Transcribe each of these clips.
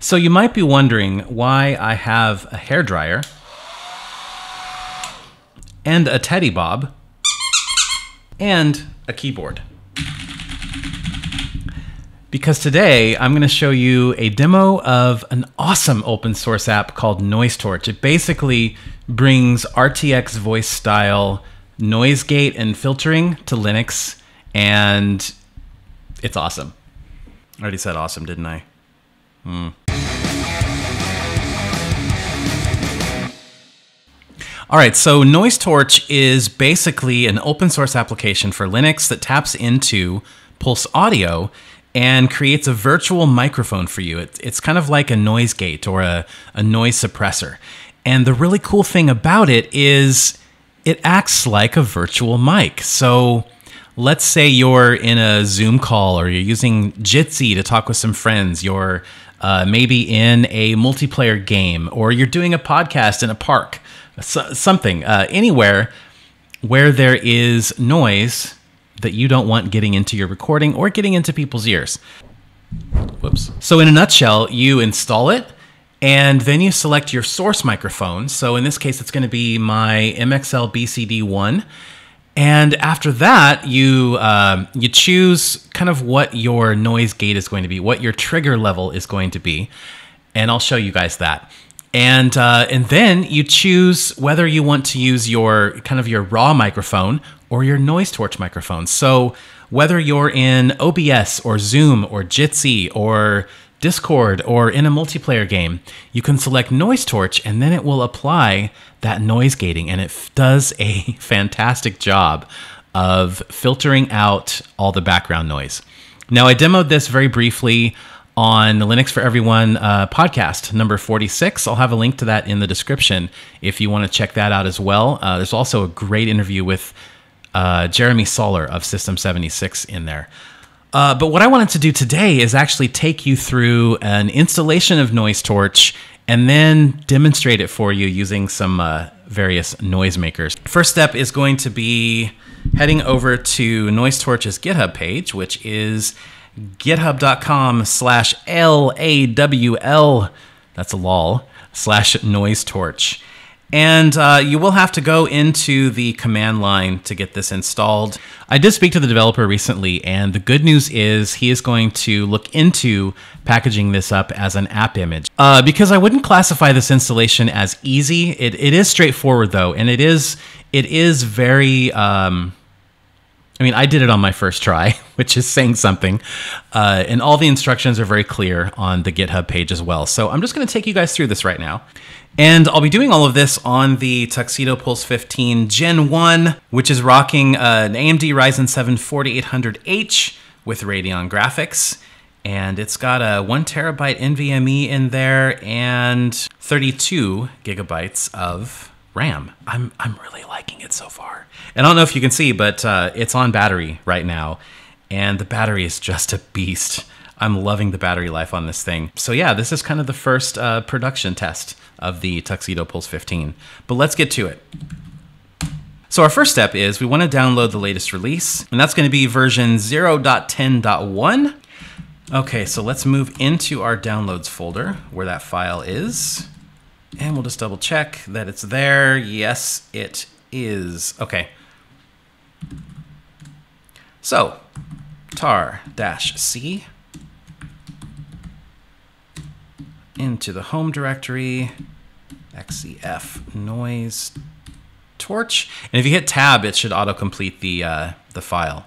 So you might be wondering why I have a hair dryer and a teddy bob and a keyboard. Because today I'm going to show you a demo of an awesome open source app called NoiseTorch. It basically brings RTX voice style noise gate and filtering to Linux, and it's awesome. I already said awesome, didn't I? Hmm. All right, so NoiseTorch is basically an open source application for Linux that taps into Pulse Audio and creates a virtual microphone for you. It, it's kind of like a noise gate or a, a noise suppressor. And the really cool thing about it is it acts like a virtual mic. So let's say you're in a Zoom call or you're using Jitsi to talk with some friends. You're uh, maybe in a multiplayer game or you're doing a podcast in a park something, uh, anywhere where there is noise that you don't want getting into your recording or getting into people's ears. Whoops. So, in a nutshell, you install it and then you select your source microphone. So, in this case, it's going to be my MXL BCD1. And after that, you uh, you choose kind of what your noise gate is going to be, what your trigger level is going to be, and I'll show you guys that and uh, and then you choose whether you want to use your kind of your raw microphone or your noise torch microphone. So whether you're in OBS or Zoom or Jitsi or Discord or in a multiplayer game, you can select Noise Torch and then it will apply that noise gating, and it does a fantastic job of filtering out all the background noise. Now I demoed this very briefly on the Linux for Everyone uh, podcast, number 46. I'll have a link to that in the description if you want to check that out as well. Uh, there's also a great interview with uh, Jeremy Soller of System 76 in there. Uh, but what I wanted to do today is actually take you through an installation of NoiseTorch and then demonstrate it for you using some uh, various noisemakers. First step is going to be heading over to NoiseTorch's GitHub page, which is github.com slash L-A-W-L, that's a lawl, slash noise torch. And uh, you will have to go into the command line to get this installed. I did speak to the developer recently, and the good news is he is going to look into packaging this up as an app image. Uh, because I wouldn't classify this installation as easy. It, it is straightforward though, and it is it is very um, I mean, I did it on my first try, which is saying something. Uh, and all the instructions are very clear on the GitHub page as well. So I'm just going to take you guys through this right now. And I'll be doing all of this on the Tuxedo Pulse 15 Gen 1, which is rocking uh, an AMD Ryzen 7 4800H with Radeon graphics. And it's got a one terabyte NVMe in there and 32 gigabytes of RAM. I'm, I'm really liking it so far. And I don't know if you can see, but uh, it's on battery right now. And the battery is just a beast. I'm loving the battery life on this thing. So yeah, this is kind of the first uh, production test of the Tuxedo Pulse 15. But let's get to it. So our first step is we want to download the latest release, and that's going to be version 0.10.1. Okay, so let's move into our downloads folder where that file is. And we'll just double check that it's there. Yes, it is. Okay. So, tar-c into the home directory, xcf noise torch. And if you hit tab, it should autocomplete the, uh, the file.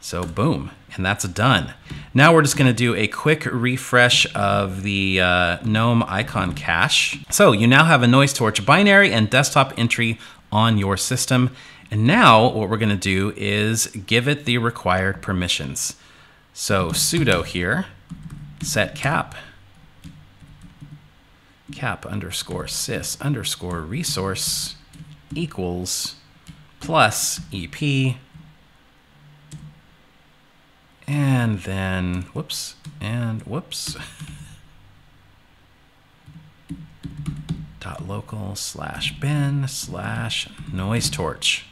So boom, and that's done. Now we're just gonna do a quick refresh of the uh, GNOME icon cache. So you now have a NoiseTorch binary and desktop entry on your system. And now what we're gonna do is give it the required permissions. So sudo here, set cap, cap underscore sys underscore resource equals plus ep and then, whoops, and whoops. dot local slash bin slash noise torch.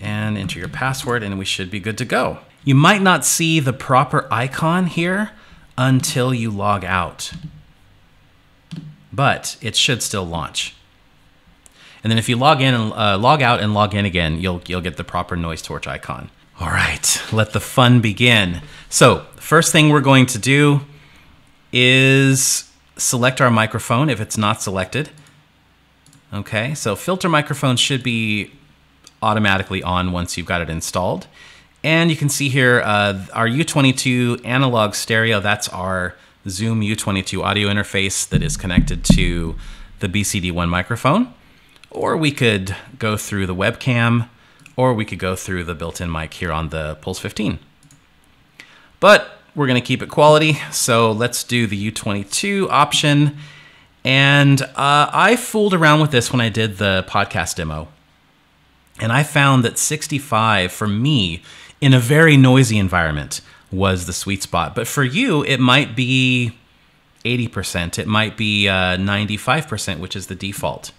And enter your password and we should be good to go. You might not see the proper icon here until you log out. But it should still launch. And then if you log in and uh, log out and log in again, you'll you'll get the proper noise torch icon. All right, let the fun begin. So, first thing we're going to do is select our microphone if it's not selected. Okay, so filter microphone should be automatically on once you've got it installed. And you can see here uh, our U22 analog stereo, that's our Zoom U22 audio interface that is connected to the BCD1 microphone. Or we could go through the webcam, or we could go through the built-in mic here on the Pulse 15. But we're gonna keep it quality, so let's do the U22 option. And uh, I fooled around with this when I did the podcast demo. And I found that 65 for me in a very noisy environment was the sweet spot. But for you, it might be 80%, it might be uh, 95%, which is the default.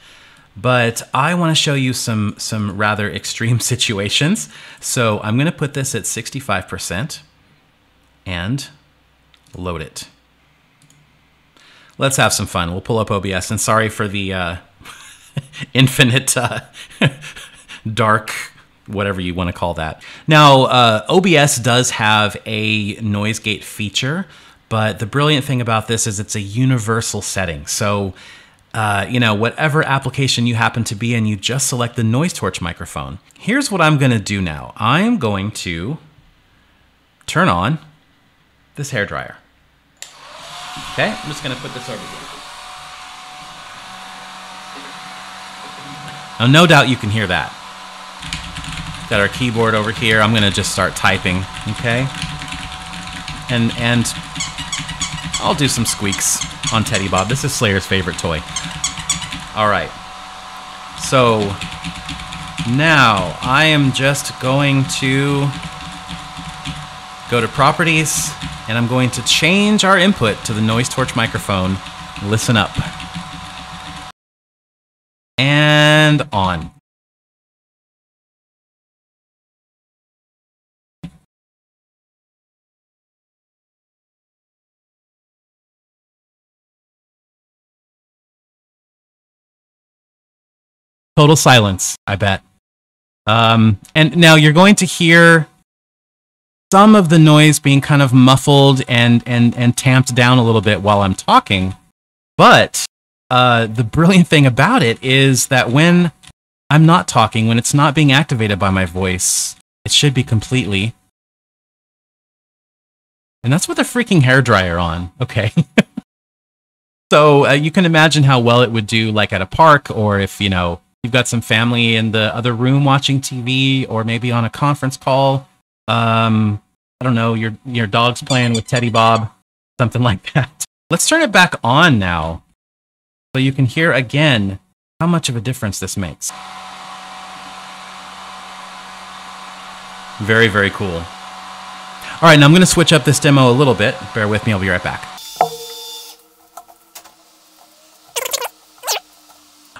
But I want to show you some, some rather extreme situations. So I'm going to put this at 65% and load it. Let's have some fun. We'll pull up OBS. And sorry for the uh, infinite uh, dark whatever you want to call that. Now, uh, OBS does have a noise gate feature, but the brilliant thing about this is it's a universal setting. So, uh, you know, whatever application you happen to be in, you just select the noise torch microphone. Here's what I'm to do now. I'm going to turn on this hair dryer. Okay, I'm just to put this over here. Now, no doubt you can hear that. Got our keyboard over here. I'm gonna just start typing, okay? And and I'll do some squeaks on Teddy Bob. This is Slayer's favorite toy. All right. So now I am just going to go to properties and I'm going to change our input to the noise torch microphone. Listen up. And on. Total silence, I bet. Um, and now you're going to hear some of the noise being kind of muffled and and and tamped down a little bit while I'm talking. But uh, the brilliant thing about it is that when I'm not talking, when it's not being activated by my voice, it should be completely. And that's with a freaking hair dryer on. Okay. so uh, you can imagine how well it would do, like at a park, or if you know you've got some family in the other room watching TV or maybe on a conference call. Um, I don't know, your your dog's playing with Teddy Bob, something like that. Let's turn it back on now so you can hear again how much of a difference this makes. Very, very cool. All right, now I'm going to switch up this demo a little bit. Bear with me, I'll be right back.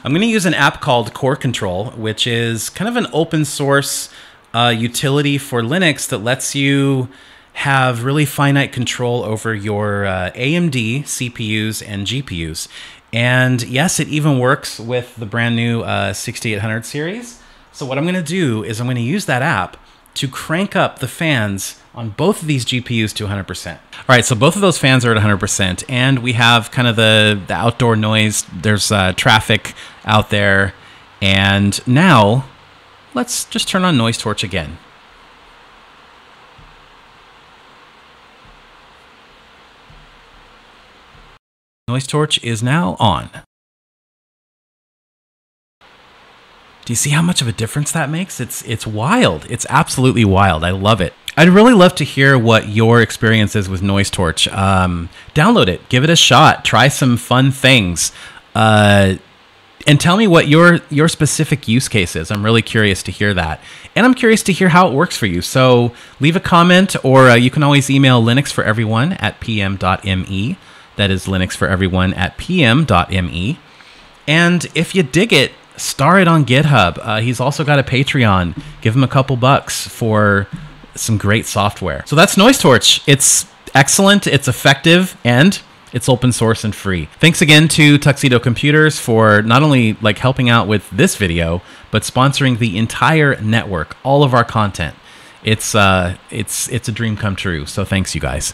I'm going to use an app called Core Control, which is kind of an open source uh, utility for Linux that lets you have really finite control over your uh, AMD CPUs and GPUs. And yes, it even works with the brand new uh, 6800 series. So what I'm going to do is I'm going to use that app to crank up the fans on both of these GPUs to 100%. All right, so both of those fans are at 100%, and we have kind of the, the outdoor noise. There's uh, traffic out there. And now, let's just turn on Noise Torch again. Noise Torch is now on. Do you see how much of a difference that makes? It's it's wild. It's absolutely wild. I love it. I'd really love to hear what your experience is with Noise Torch. Um, download it, give it a shot, try some fun things, uh, and tell me what your your specific use case is. I'm really curious to hear that, and I'm curious to hear how it works for you. So leave a comment, or uh, you can always email Linux for everyone at pm.me. That is Linux for everyone at pm.me. And if you dig it, star it on GitHub. Uh, he's also got a Patreon. Give him a couple bucks for some great software. So that's Noise Torch. It's excellent, it's effective, and it's open source and free. Thanks again to Tuxedo Computers for not only like helping out with this video, but sponsoring the entire network, all of our content. It's uh, it's it's a dream come true. So thanks, you guys.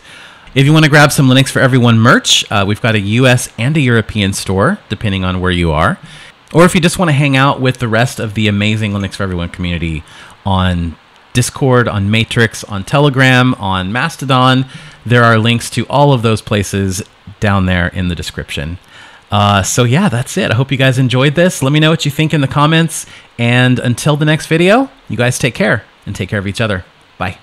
If you want to grab some Linux for Everyone merch, uh, we've got a US and a European store, depending on where you are. Or if you just want to hang out with the rest of the amazing Linux for Everyone community on Discord, on Matrix, on Telegram, on Mastodon, there are links to all of those places down there in the description. Uh, so yeah, that's it. I hope you guys enjoyed this. Let me know what you think in the comments. And until the next video, you guys take care and take care of each other. Bye.